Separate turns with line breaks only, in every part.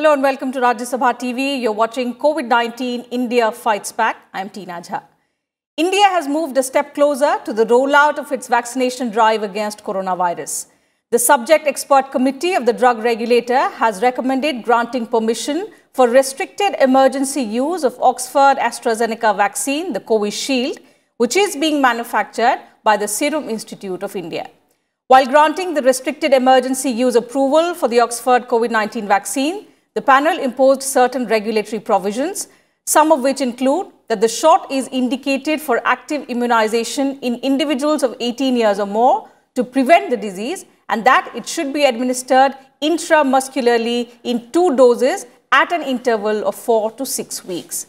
Hello and welcome to Rajya Sabha TV. You're watching COVID-19 India Fights Back. I'm Teena Jha. India has moved a step closer to the rollout of its vaccination drive against coronavirus. The subject expert committee of the drug regulator has recommended granting permission for restricted emergency use of Oxford AstraZeneca vaccine, the Covishield, which is being manufactured by the Serum Institute of India. While granting the restricted emergency use approval for the Oxford COVID-19 vaccine, the panel imposed certain regulatory provisions, some of which include that the shot is indicated for active immunization in individuals of 18 years or more to prevent the disease and that it should be administered intramuscularly in two doses at an interval of four to six weeks.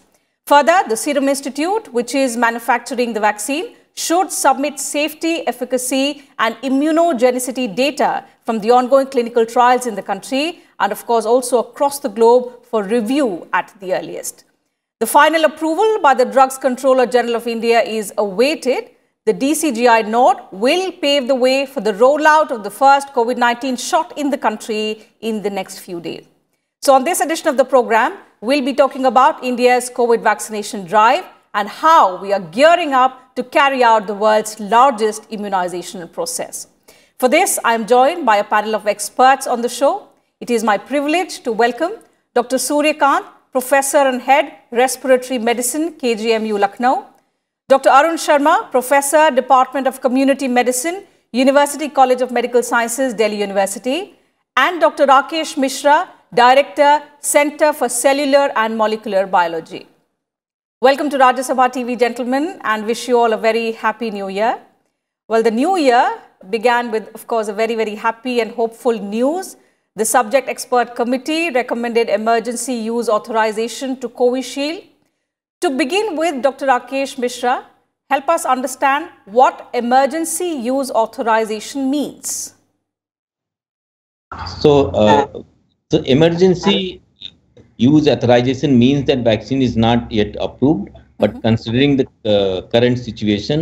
Further, the Serum Institute, which is manufacturing the vaccine, should submit safety, efficacy and immunogenicity data from the ongoing clinical trials in the country and of course also across the globe for review at the earliest. The final approval by the Drugs Controller General of India is awaited. The DCGI node will pave the way for the rollout of the first COVID-19 shot in the country in the next few days. So on this edition of the program, we'll be talking about India's COVID vaccination drive and how we are gearing up to carry out the world's largest immunization process. For this, I am joined by a panel of experts on the show. It is my privilege to welcome Dr. Surya Kant, Professor and Head, Respiratory Medicine, KGMU, Lucknow. Dr. Arun Sharma, Professor, Department of Community Medicine, University College of Medical Sciences, Delhi University. And Dr. Rakesh Mishra, Director, Center for Cellular and Molecular Biology. Welcome to Rajya Sabha TV, gentlemen, and wish you all a very happy new year. Well, the new year began with, of course, a very, very happy and hopeful news. The subject expert committee recommended emergency use authorization to Covishield. To begin with, Dr. Rakesh Mishra, help us understand what emergency use authorization means.
So, uh, so emergency use authorization means that vaccine is not yet approved, but mm -hmm. considering the uh, current situation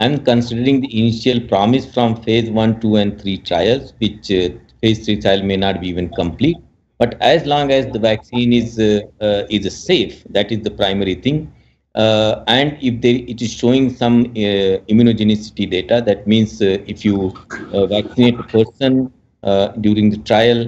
and considering the initial promise from phase 1, 2 and 3 trials, which uh, phase 3 trial may not be even complete, but as long as the vaccine is, uh, uh is safe, that is the primary thing, uh, and if they, it is showing some uh, immunogenicity data, that means if you vaccinate a person during the trial,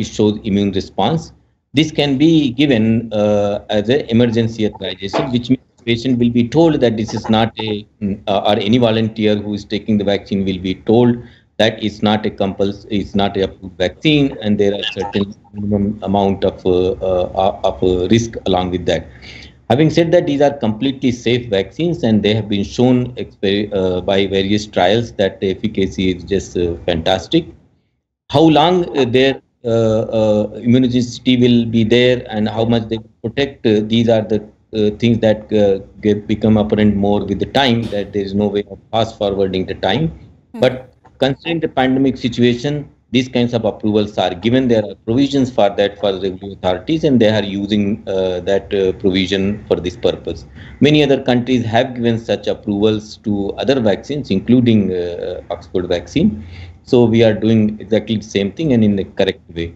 it shows immune response this can be given uh, as an emergency authorization, which means the patient will be told that this is not a, uh, or any volunteer who is taking the vaccine will be told that it's not a compuls it's not a vaccine, and there are certain minimum amount of uh, uh of uh, risk along with that. Having said that, these are completely safe vaccines, and they have been shown uh, by various trials that the efficacy is just fantastic. How long their uh, uh, immunogenicity will be there and how much they protect. Uh, these are the things that get become apparent more with the time that there is no way of fast forwarding the time. Mm-hmm. But considering the pandemic situation, these kinds of approvals are given. There are provisions for that for the regulatory authorities, and they are using uh, that uh, provision for this purpose. Many other countries have given such approvals to other vaccines, including uh, Oxford vaccine. So we are doing exactly the same thing and in the correct way.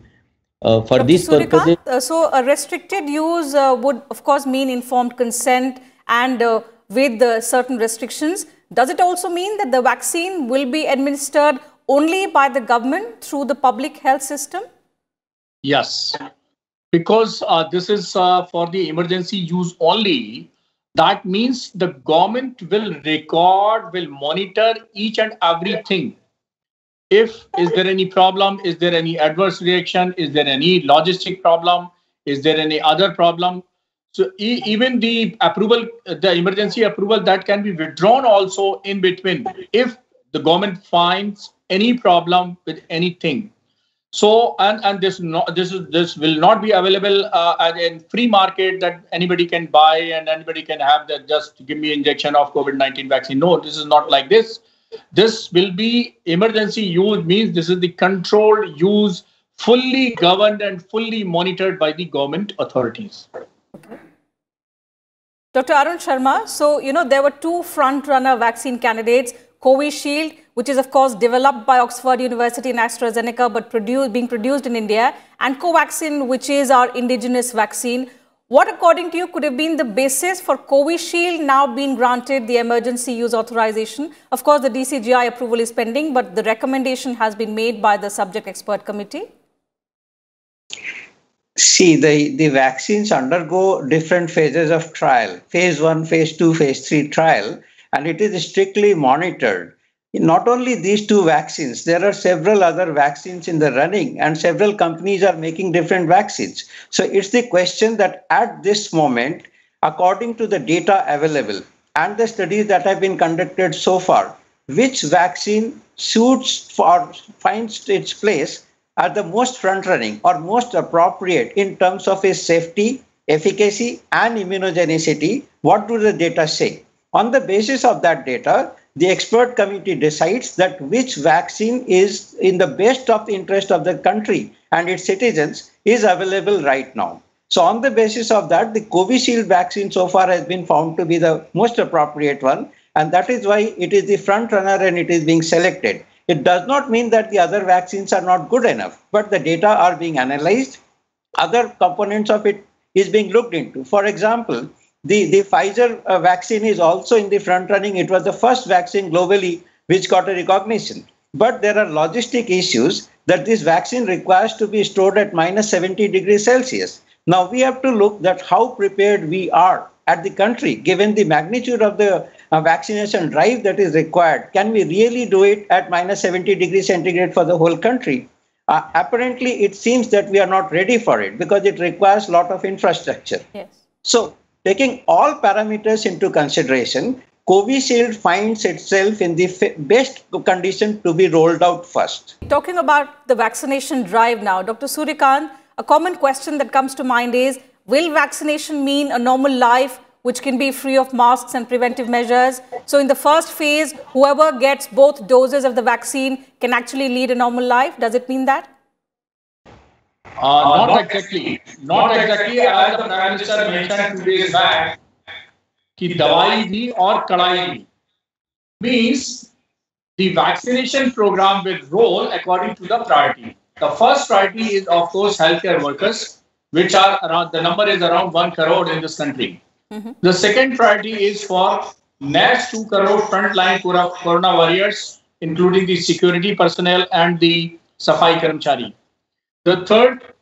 Uh, for Dr. these purposes,
uh, so a restricted use uh, would of course mean informed consent and uh, with certain restrictions. Does it also mean that the vaccine will be administered only by the government through the public health system?
Yes, because uh, this is uh, for the emergency use only. That means the government will record, will monitor each and everything if is there any problem? Is there any adverse reaction? Is there any logistic problem? Is there any other problem? So e even the approval the emergency approval that can be withdrawn also in between if the government finds any problem with anything. So and and this not this is this will not be available uh, in free market that anybody can buy and anybody can have that just give me injection of covid-19 vaccine. No this is not like this this will be emergency use means this is the controlled use, fully governed and fully monitored by the government authorities.
Dr. Arun Sharma, so, you know, there were two front-runner vaccine candidates, Covishield, which is of course developed by Oxford University and AstraZeneca, but being produced in India, and Covaxin, which is our indigenous vaccine. What, according to you, could have been the basis for Covishield now being granted the emergency use authorization? Of course, the DCGI approval is pending, but the recommendation has been made by the subject expert committee.
See, the, the vaccines undergo different phases of trial phase one, phase two, phase three trial, and it is strictly monitored not only these two vaccines, there are several other vaccines in the running, and several companies are making different vaccines. So it's the question that at this moment, according to the data available and the studies that have been conducted so far, which vaccine suits for finds its place are the most front running or most appropriate in terms of its safety, efficacy, and immunogenicity. What do the data say? On the basis of that data, the expert committee decides that which vaccine is in the best of the interest of the country and its citizens is available right now. So on the basis of that, the Covishield vaccine so far has been found to be the most appropriate one. And that is why it is the front runner and it is being selected. It does not mean that the other vaccines are not good enough, but the data are being analyzed. Other components of it is being looked into. For example, the, the Pfizer uh, vaccine is also in the front running. It was the first vaccine globally which got a recognition. But there are logistic issues that this vaccine requires to be stored at minus 70 degrees Celsius. Now we have to look that how prepared we are at the country, given the magnitude of the uh, vaccination drive that is required. Can we really do it at minus 70 degrees centigrade for the whole country? Uh, apparently, it seems that we are not ready for it because it requires a lot of infrastructure.
Yes.
So Taking all parameters into consideration, Covishield finds itself in the best condition to be rolled out first.
Talking about the vaccination drive now, Dr. Surya Kant, a common question that comes to mind is, will vaccination mean a normal life which can be free of masks and preventive measures? So in the first phase, whoever gets both doses of the vaccine can actually lead a normal life. Does it mean that?
Uh, not exactly. Not exactly as the Prime Minister mentioned two days back कि दवाई भी और कड़ाई भी means the vaccination program will roll according to the priority. The first priority is of course healthcare workers, which are around the number is around one crore in this country. Mm-hmm. The second priority is for next two crore frontline corona warriors, including the security personnel and the Safai Karamchari. The third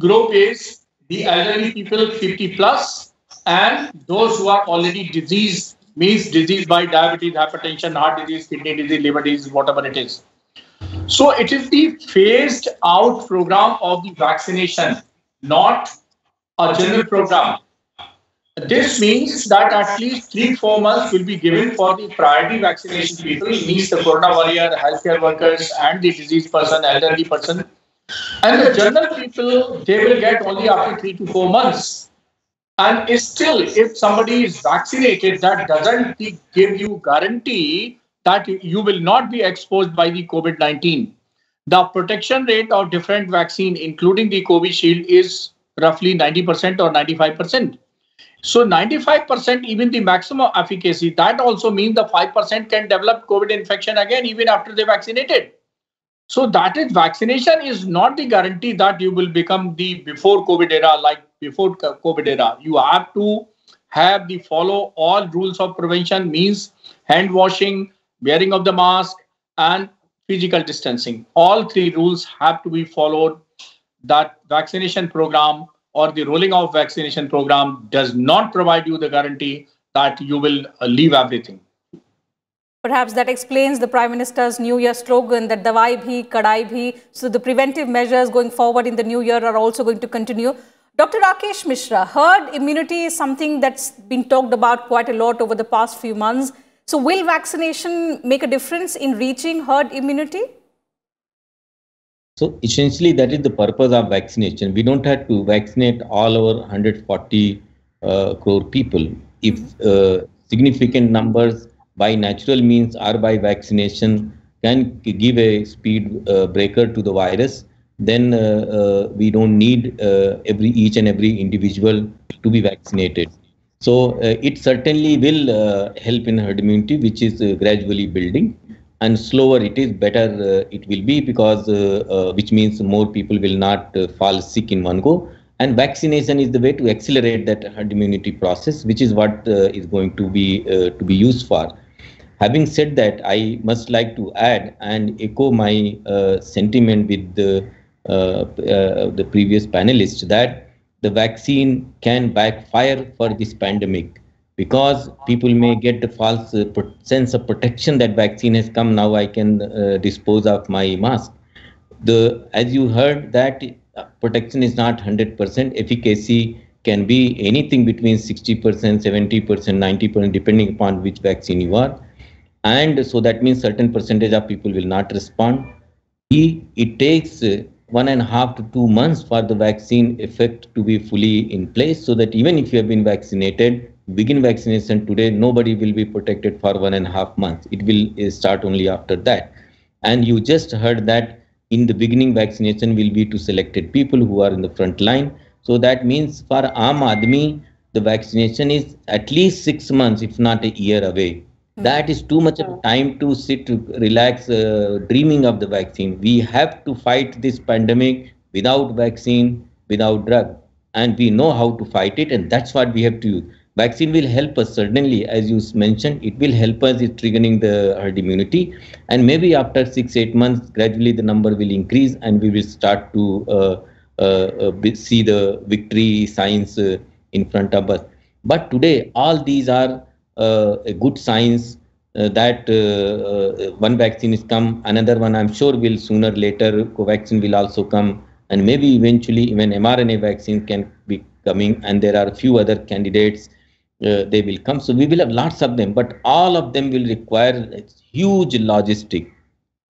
group is the elderly people 50 plus and those who are already diseased, means disease by diabetes, hypertension, heart disease, kidney disease, liver disease, whatever it is. So it is the phased out program of the vaccination, not a general program. This means that at least three, four months will be given for the priority vaccination people, means the corona warrior, healthcare workers, and the diseased person, elderly person, and the general people, they will get only after three to four months. And still, if somebody is vaccinated, that doesn't give you guarantee that you will not be exposed by the COVID-19. The protection rate of different vaccine, including the Covishield, is roughly 90% or 95%. So 95%, even the maximum efficacy, that also means the 5% can develop COVID infection again, even after they vaccinated. So that is vaccination is not the guarantee that you will become the before COVID era, like before COVID era. You have to have the follow all rules of prevention means hand washing, wearing of the mask, and physical distancing. All three rules have to be followed. That vaccination program or the rolling out vaccination program does not provide you the guarantee that you will uh, leave everything.
Perhaps that explains the Prime Minister's New Year slogan that Dawai bhi, Kadai bhi. So the preventive measures going forward in the new year are also going to continue. Dr. Rakesh Mishra, herd immunity is something that's been talked about quite a lot over the past few months. So will vaccination make a difference in reaching herd immunity?
So essentially that is the purpose of vaccination. We don't have to vaccinate all our 140 uh, crore people. If uh, significant numbers by natural means or by vaccination can give a speed uh, breaker to the virus, then uh, uh, we don't need uh, every each and every individual to be vaccinated. So uh, it certainly will uh, help in herd immunity, which is gradually building. And slower it is, better it will be because, which means more people will not fall sick in one go. And vaccination is the way to accelerate that herd immunity process, which is what is going to be to be used for. Having said that, I must like to add and echo my sentiment with the the previous panelists that the vaccine can backfire for this pandemic because people may get the false uh, sense of protection that vaccine has come. Now i can uh, dispose of my mask. The as you heard that uh, protection is not 100% efficacy can be anything between 60% 70% 90% depending upon which vaccine you are and so that means certain percentage of people will not respond it takes one and a half to two months for the vaccine effect to be fully in place so that even if you have been vaccinated, begin vaccination today, nobody will be protected for one and a half months. It will uh, start only after that. And you just heard that in the beginning, vaccination will be to selected people who are in the front line. So that means for Aam Aadmi, the vaccination is at least six months, if not a year away. That is too much of time to sit, to relax, uh, dreaming of the vaccine. We have to fight this pandemic without vaccine, without drug. And we know how to fight it, and that's what we have to use. Vaccine will help us, certainly, as you mentioned, it will help us in triggering the herd immunity. And maybe after six, eight months, gradually the number will increase and we will start to uh, uh, uh see the victory signs uh, in front of us. But today, all these are a good signs uh, that uh, one vaccine is come, another one I'm sure will sooner or later, Covaxin will also come, and maybe eventually even mRNA vaccine can be coming, and there are a few other candidates. Uh, they will come. So we will have lots of them, but all of them will require huge logistic.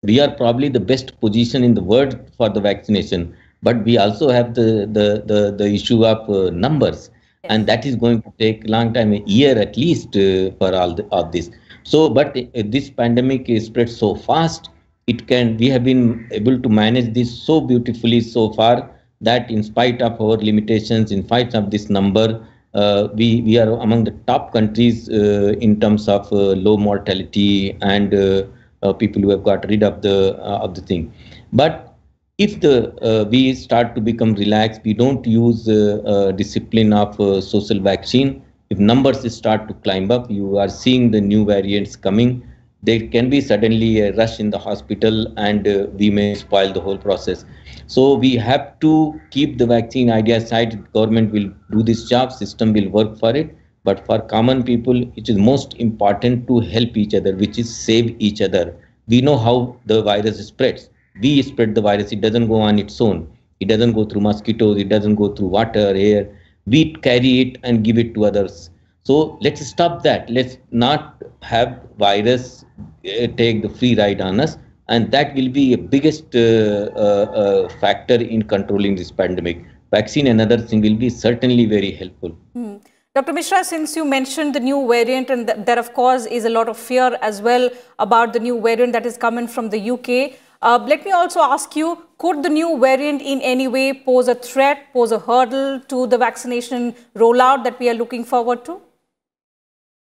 We are probably the best position in the world for the vaccination, but we also have the the the, the issue of uh, numbers and that is going to take long time a year at least uh, for all the, of this. So but uh, this pandemic is spread so fast it can we have been able to manage this so beautifully so far that in spite of our limitations in spite of this number uh, we we are among the top countries uh, in terms of uh, low mortality and uh, people who have got rid of the of the thing. But if the uh, we start to become relaxed, we don't use uh, uh, discipline of uh, social vaccine. If numbers start to climb up, you are seeing the new variants coming. There can be suddenly a rush in the hospital, and we may spoil the whole process. So we have to keep the vaccine idea aside. Government will do this job, system will work for it. But for common people, it is most important to help each other, which is save each other. We know how the virus spreads we spread the virus. It doesn't go on its own. It doesn't go through mosquitoes. It doesn't go through water, air. We carry it and give it to others. So let's stop that. Let's not have virus uh, take the free ride on us. And that will be a biggest uh, uh, uh factor in controlling this pandemic. Vaccine, another thing, will be certainly very helpful.
Hmm. Dr. Mishra, since you mentioned the new variant, and th there, of course, is a lot of fear as well about the new variant that is coming from the UK. Uh, let me also ask you, could the new variant in any way pose a threat, pose a hurdle to the vaccination rollout that we are looking forward to?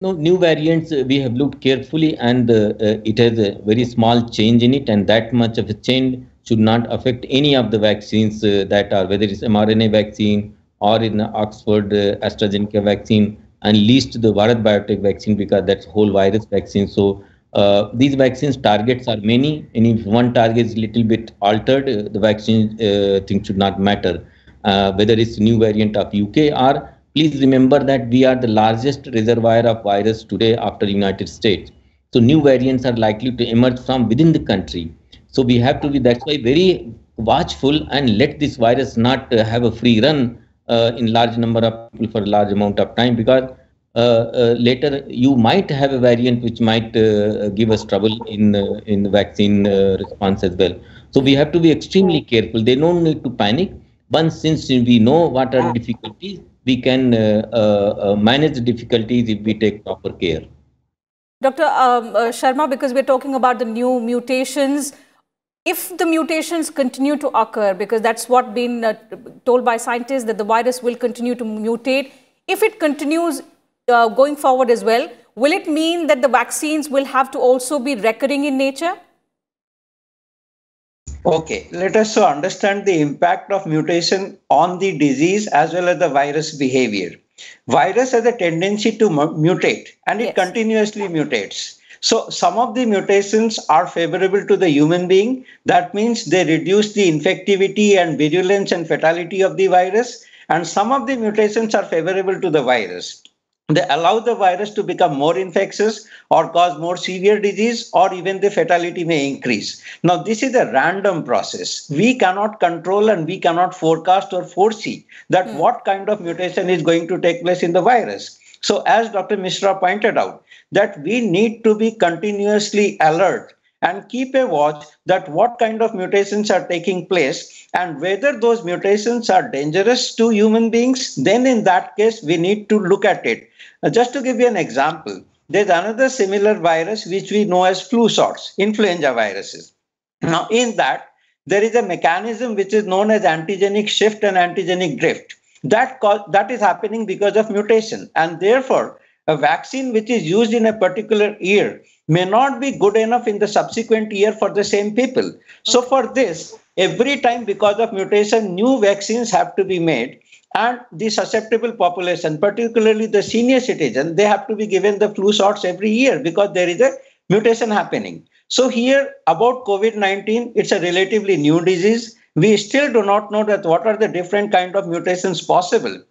No, new variants uh, we have looked carefully and uh, uh, it has a very small change in it and that much of a change should not affect any of the vaccines uh, that are, whether it's mRNA vaccine or in Oxford uh, AstraZeneca vaccine and least the Bharat Biotech vaccine because that's whole virus vaccine. So uh, these vaccines targets are many, and if one target is little bit altered, uh, the vaccine uh, thing should not matter. Uh, whether it's new variant of UK or please remember that we are the largest reservoir of virus today after the United States. So new variants are likely to emerge from within the country. So we have to be that's why very watchful and let this virus not have a free run in large number of people for a large amount of time because later you might have a variant which might uh, give us trouble in in the vaccine response as well. So we have to be extremely careful. They don't need to panic. Once since we know what are difficulties, we can manage the difficulties if we take proper care.
Dr. Um, uh, Sharma, because we're talking about the new mutations, if the mutations continue to occur, because that's what been uh, told by scientists that the virus will continue to mutate, if it continues uh, going forward as well, will it mean that the vaccines will have to also be recurring in nature?
Okay, let us so understand the impact of mutation on the disease as well as the virus behavior. Virus has a tendency to mutate and it yes. continuously mutates. So some of the mutations are favorable to the human being. That means they reduce the infectivity and virulence and fatality of the virus. And some of the mutations are favorable to the virus. They allow the virus to become more infectious or cause more severe disease, or even the fatality may increase. Now, this is a random process. We cannot control and we cannot forecast or foresee that mm. what kind of mutation is going to take place in the virus. So, as Dr. Mishra pointed out, that we need to be continuously alert and keep a watch that what kind of mutations are taking place and whether those mutations are dangerous to human beings then in that case we need to look at it. Uh, just to give you an example there's another similar virus which we know as flu shots influenza viruses. Now in that there is a mechanism which is known as antigenic shift and antigenic drift. That that is happening because of mutation and therefore a vaccine which is used in a particular year may not be good enough in the subsequent year for the same people. So, for this, every time because of mutation, new vaccines have to be made. And the susceptible population, particularly the senior citizen, they have to be given the flu shots every year because there is a mutation happening. So, here about COVID 19, it's a relatively new disease. We still do not know that what are the different kind of mutations possible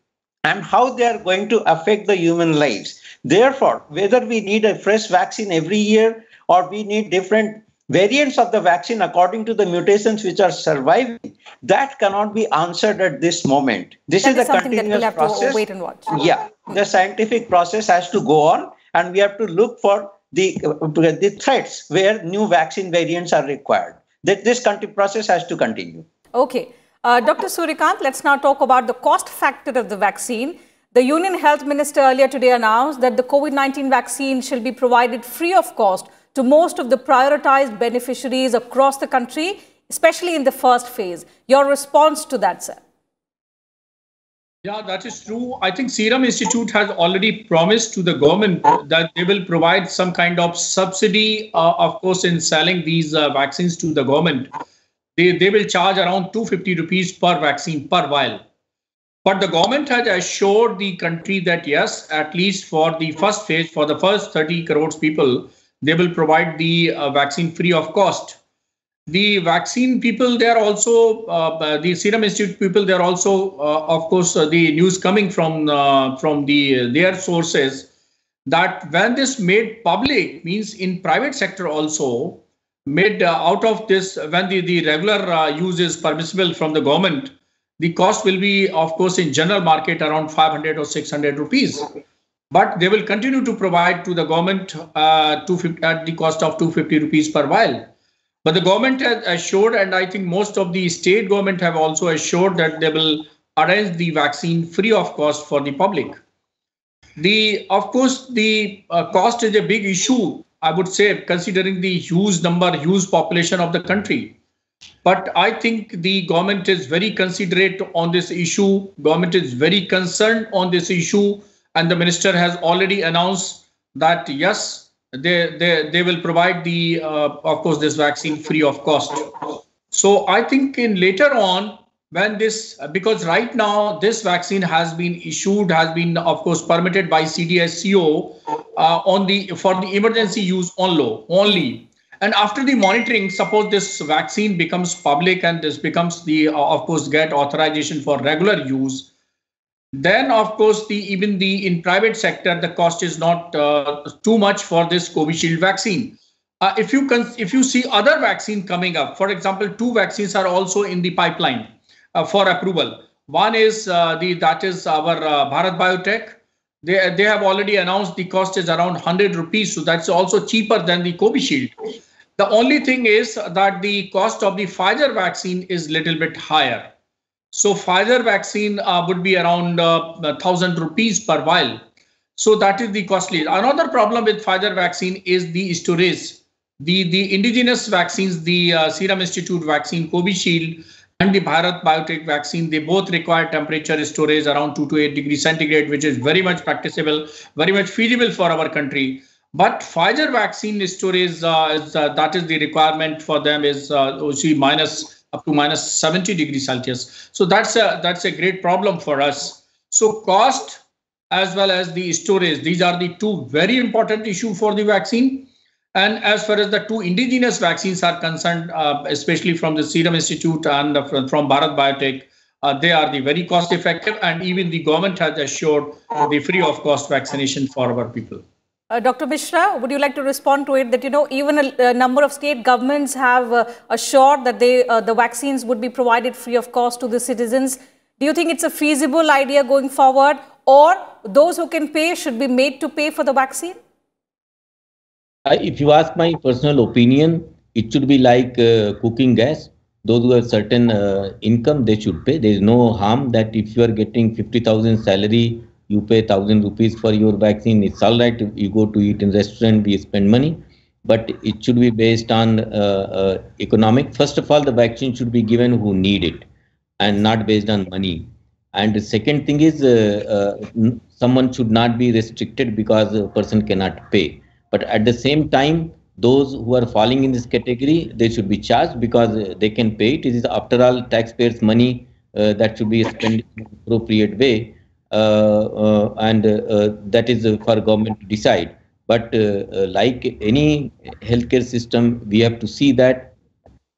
and how they are going to affect the human lives. Therefore, whether we need a fresh vaccine every year or we need different variants of the vaccine according to the mutations which are surviving, that cannot be answered at this moment. This
that
is, is a continuous
we'll
process.
wait and watch.
Yeah, the scientific process has to go on, and we have to look for the the threats where new vaccine variants are required. That this process has to continue.
Okay. Uh, Dr. Surya Kant, let's now talk about the cost factor of the vaccine. The Union Health Minister earlier today announced that the COVID-19 vaccine shall be provided free of cost to most of the prioritized beneficiaries across the country, especially in the first phase. Your response to that, sir?
Yeah, that is true. I think Serum Institute has already promised to the government that they will provide some kind of subsidy, uh, of course, in selling these uh, vaccines to the government. They, they will charge around 250 rupees per vaccine per vial. But the government has assured the country that yes, at least for the first phase, for the first 30 crores people, they will provide the uh, vaccine free of cost. The vaccine people, they are also uh, uh the Serum Institute people. They are also, uh, of course, uh, the news coming from uh, from the their sources that when this made public means in private sector also made out of this when the the regular use is permissible from the government the cost will be, of course, in general market around 500 or 600 rupees. But they will continue to provide to the government uh, at the cost of 250 rupees per vial. But the government has assured, and I think most of the state government have also assured that they will arrange the vaccine free of cost for the public. The, of course, the uh, cost is a big issue, I would say, considering the huge number, huge population of the country. But I think the government is very considerate on this issue. Government is very concerned on this issue. And the minister has already announced that, yes, they, they, they will provide the, uh, of course, this vaccine free of cost. So I think in later on, when this, because right now this vaccine has been issued, has been, of course, permitted by CDSCO uh, on the, for the emergency use only, only and after the monitoring, suppose this vaccine becomes public and this becomes the, uh, of course, get authorization for regular use, then of course the even the in private sector the cost is not uh, too much for this Covishield vaccine. Uh, if you can, if you see other vaccine coming up, for example, two vaccines are also in the pipeline uh, for approval. One is uh, the that is our uh, Bharat Biotech. They, they have already announced the cost is around 100 rupees. So that's also cheaper than the Covishield. The only thing is that the cost of the Pfizer vaccine is little bit higher. So Pfizer vaccine uh, would be around uh, thousand rupees per vial. So that is the costly. Another problem with Pfizer vaccine is the storage. The the indigenous vaccines, the uh, Serum Institute vaccine, Covishield, and the Bharat Biotech vaccine, they both require temperature storage around 2 to 8 degrees centigrade, which is very much practicable, very much feasible for our country. But Pfizer vaccine storage, uh, is, uh, that is the requirement for them is uh, OC minus up to minus 70 degrees Celsius. So that's a, that's a great problem for us. So cost as well as the storage, these are the two very important issue for the vaccine. And as far as the two indigenous vaccines are concerned, uh, especially from the Serum Institute and from, from Bharat Biotech, uh, they are the very cost effective and even the government has assured the free of cost vaccination for our people.
Uh, Dr. Mishra, would you like to respond to it that, you know, even a, a number of state governments have uh, assured that they, uh, the vaccines would be provided free of cost to the citizens. Do you think it's a feasible idea going forward or those who can pay should be made to pay for the vaccine?
if you ask my personal opinion, it should be like uh, cooking gas. Those who have certain uh, income, they should pay. There is no harm that if you are getting 50,000 salary, you pay 1,000 rupees for your vaccine. It's all right. You go to eat in restaurant, we spend money. But it should be based on uh, uh, economic. First of all, the vaccine should be given who need it and not based on money. And the second thing is uh, uh, someone should not be restricted because a person cannot pay but at the same time, those who are falling in this category, they should be charged because they can pay it. It is after all taxpayers' money uh, that should be spent in appropriate way. Uh, uh, and uh, that is for government to decide. But like any healthcare system, we have to see that.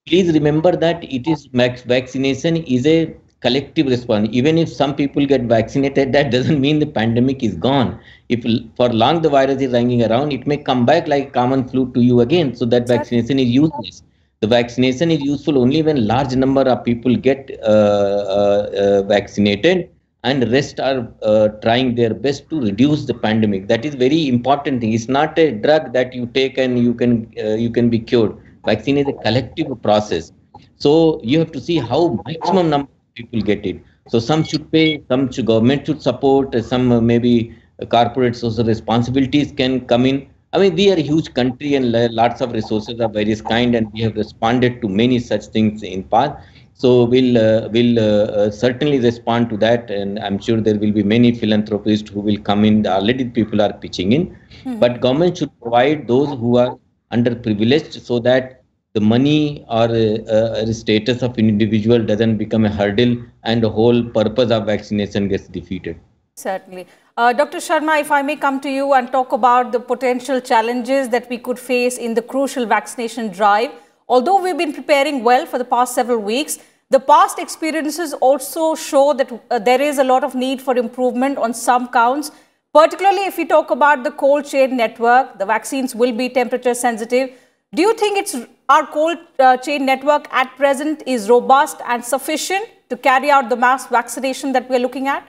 Please remember that it is vaccination is a collective response. Even if some people get vaccinated, that doesn't mean the pandemic is gone. If for long the virus is hanging around, it may come back like common flu to you again. So that vaccination is useless. The vaccination is useful only when large number of people get uh, uh, uh, vaccinated and rest are uh, trying their best to reduce the pandemic. That is very important thing. It's not a drug that you take and you can uh, you can be cured. Vaccine is a collective process. So you have to see how maximum number of people get it. So some should pay, some should, government should support, some uh, maybe corporate social responsibilities can come in. I mean, we are a huge country and lots of resources of various kind, and we have responded to many such things in past. So we'll uh, will uh, uh, certainly respond to that, and I'm sure there will be many philanthropists who will come in. Already people are pitching in, mm-hmm. but government should provide those who are underprivileged so that the money or uh, uh, status of an individual doesn't become a hurdle and the whole purpose of vaccination gets defeated.
Certainly. Uh, Dr. Sharma, if I may come to you and talk about the potential challenges that we could face in the crucial vaccination drive. Although we've been preparing well for the past several weeks, the past experiences also show that uh, there is a lot of need for improvement on some counts, particularly if we talk about the cold chain network. The vaccines will be temperature sensitive. Do you think it's our cold uh, chain network at present is robust and sufficient to carry out the mass vaccination that we're looking at?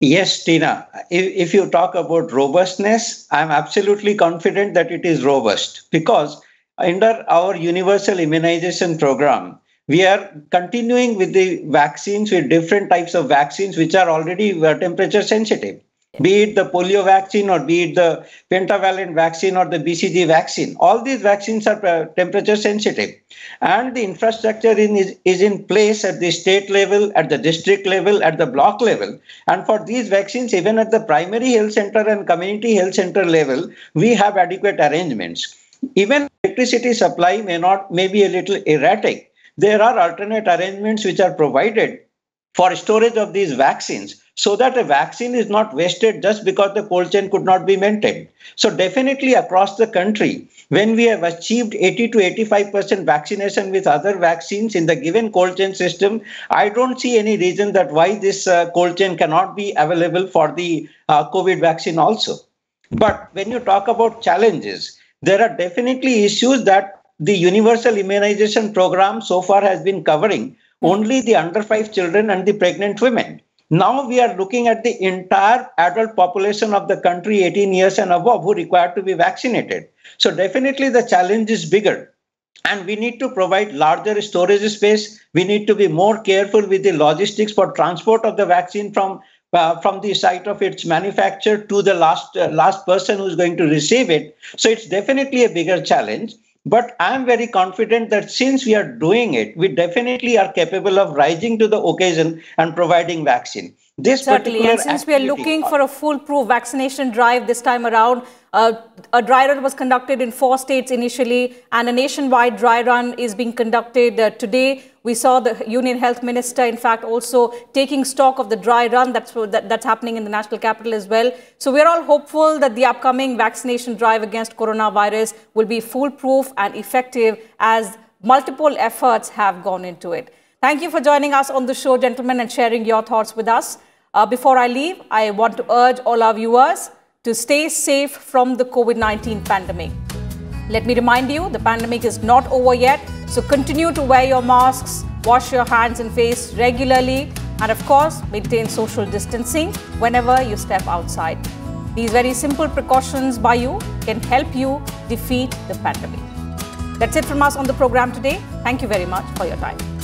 Yes, Teena. If, if you talk about robustness, I'm absolutely confident that it is robust because under our universal immunization program, we are continuing with the vaccines with different types of vaccines which are already uh, temperature sensitive be it the polio vaccine or be it the pentavalent vaccine or the BCG vaccine. All these vaccines are uh, temperature sensitive. And the infrastructure in, is, is in place at the state level, at the district level, at the block level. And for these vaccines, even at the primary health center and community health center level, we have adequate arrangements. Even electricity supply may not may be a little erratic. There are alternate arrangements which are provided for storage of these vaccines so that a vaccine is not wasted just because the cold chain could not be maintained. So definitely across the country, when we have achieved 80 to 85% vaccination with other vaccines in the given cold chain system, I don't see any reason that why this uh, cold chain cannot be available for the uh, COVID vaccine also. But when you talk about challenges, there are definitely issues that the universal immunization program so far has been covering hmm. only the under five children and the pregnant women. Now we are looking at the entire adult population of the country 18 years and above who require to be vaccinated. So definitely the challenge is bigger. And we need to provide larger storage space. We need to be more careful with the logistics for transport of the vaccine from uh, from the site of its manufacture to the last uh, last person who's going to receive it. So it's definitely a bigger challenge. But I'm very confident that since we are doing it, we definitely are capable of rising to the occasion and providing vaccine.
This Certainly, and since we are looking for a foolproof vaccination drive this time around, uh, a dry run was conducted in four states initially, and a nationwide dry run is being conducted uh, today. We saw the Union Health Minister, in fact, also taking stock of the dry run that's, that, that's happening in the national capital as well. So we're all hopeful that the upcoming vaccination drive against coronavirus will be foolproof and effective as multiple efforts have gone into it. Thank you for joining us on the show, gentlemen, and sharing your thoughts with us. Uh, before I leave, I want to urge all our viewers to stay safe from the COVID-19 pandemic. Let me remind you, the pandemic is not over yet, so continue to wear your masks, wash your hands and face regularly, and of course, maintain social distancing whenever you step outside. These very simple precautions by you can help you defeat the pandemic. That's it from us on the program today. Thank you very much for your time.